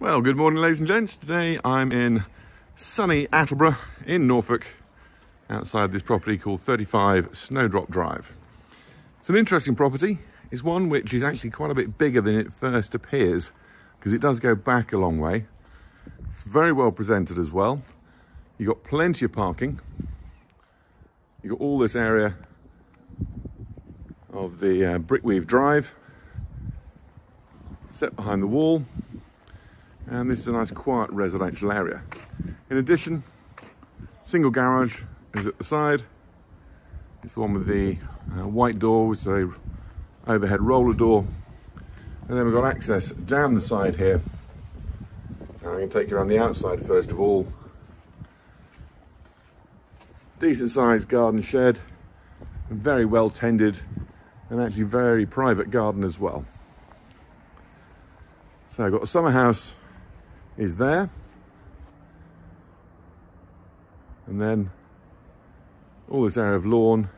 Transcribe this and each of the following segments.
Well, good morning, ladies and gents. Today I'm in sunny Attleborough in Norfolk, outside this property called 35 Snowdrop Drive. It's an interesting property. It's one which is actually quite a bit bigger than it first appears because it does go back a long way. It's very well presented as well. You've got plenty of parking. You've got all this area of the uh, Brickweave Drive set behind the wall and this is a nice quiet residential area. In addition, single garage is at the side. It's the one with the uh, white door with a overhead roller door. And then we've got access down the side here. Now I'm going to take you around the outside first of all. Decent sized garden shed, very well tended and actually very private garden as well. So I've got a summer house is there. And then all this area of lawn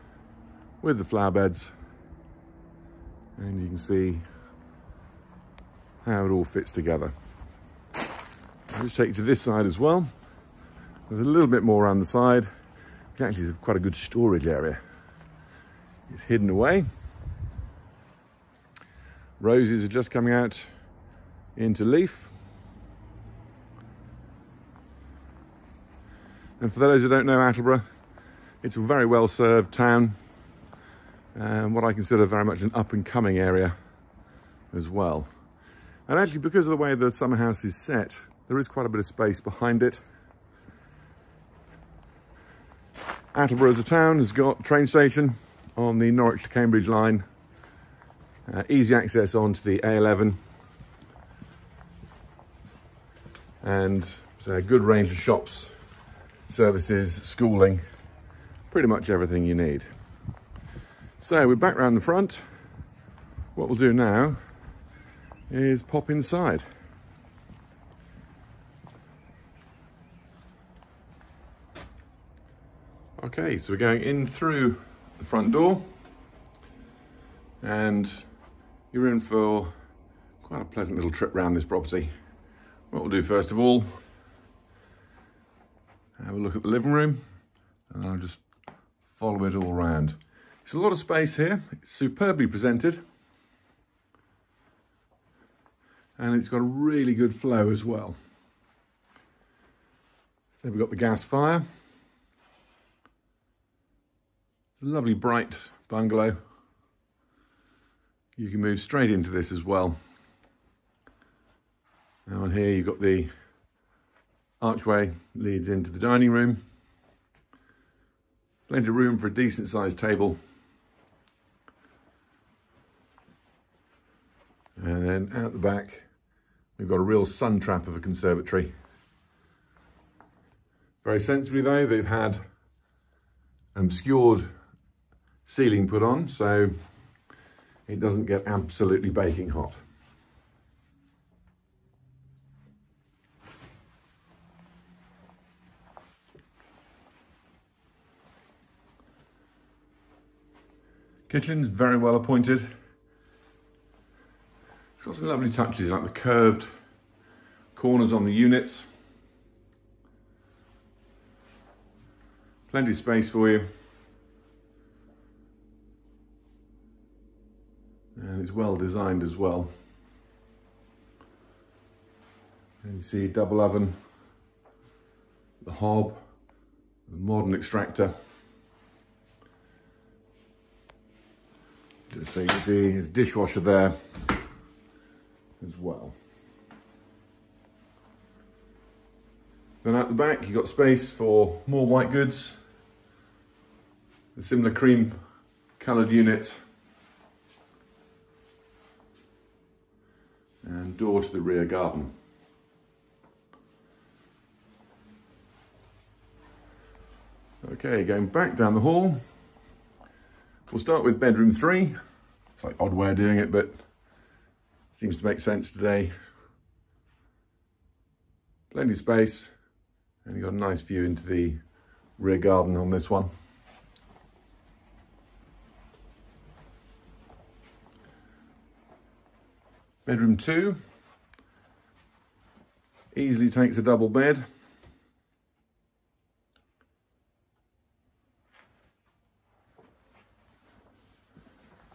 with the flower beds. And you can see how it all fits together. I'll just take you to this side as well. There's a little bit more around the side. It actually is quite a good storage area. It's hidden away. Roses are just coming out into leaf. And for those who don't know Attleborough, it's a very well served town and what I consider very much an up and coming area as well. And actually, because of the way the summer house is set, there is quite a bit of space behind it. Attleborough as a town has got a train station on the Norwich to Cambridge line, uh, easy access onto the A11, and a good range of shops services, schooling, pretty much everything you need. So we're back round the front. What we'll do now is pop inside. Okay, so we're going in through the front door and you're in for quite a pleasant little trip around this property. What we'll do first of all have a look at the living room and I'll just follow it all around. It's a lot of space here. It's superbly presented. And it's got a really good flow as well. So we've got the gas fire. Lovely bright bungalow. You can move straight into this as well. Now on here you've got the Archway leads into the dining room. Plenty of room for a decent sized table. And then out the back, we've got a real sun trap of a conservatory. Very sensibly though, they've had an obscured ceiling put on, so it doesn't get absolutely baking hot. Kitchen is very well appointed. It's got some lovely touches like the curved corners on the units. Plenty of space for you. And it's well designed as well. And you see double oven, the hob, the modern extractor. Just so you can see his dishwasher there as well. Then at the back, you've got space for more white goods, a similar cream coloured unit, and door to the rear garden. Okay, going back down the hall, We'll start with bedroom three. It's like odd way of doing it, but seems to make sense today. Plenty of space, and you've got a nice view into the rear garden on this one. Bedroom two. Easily takes a double bed.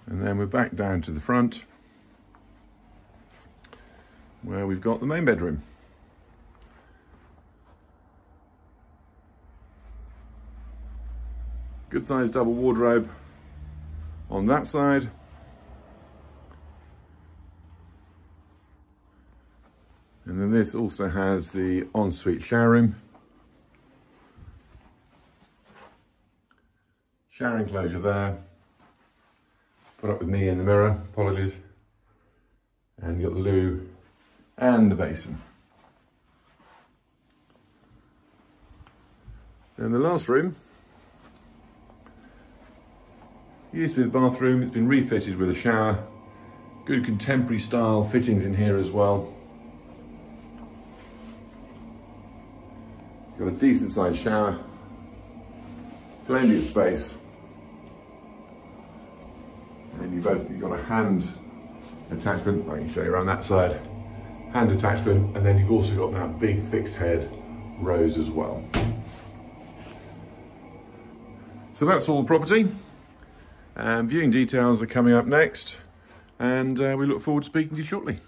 And then we're back down to the front where we've got the main bedroom. Good sized double wardrobe on that side. And then this also has the ensuite shower room. Shower enclosure there. Put up with me in the mirror, apologies. And you've got the loo and the basin. And the last room used to be the bathroom, it's been refitted with a shower. Good contemporary style fittings in here as well. It's got a decent sized shower, plenty of space. You both you've got a hand attachment, I can show you around that side hand attachment, and then you've also got that big fixed head rose as well. So that's all the property. Um, viewing details are coming up next, and uh, we look forward to speaking to you shortly.